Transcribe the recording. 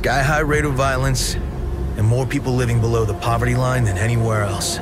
Sky high rate of violence, and more people living below the poverty line than anywhere else.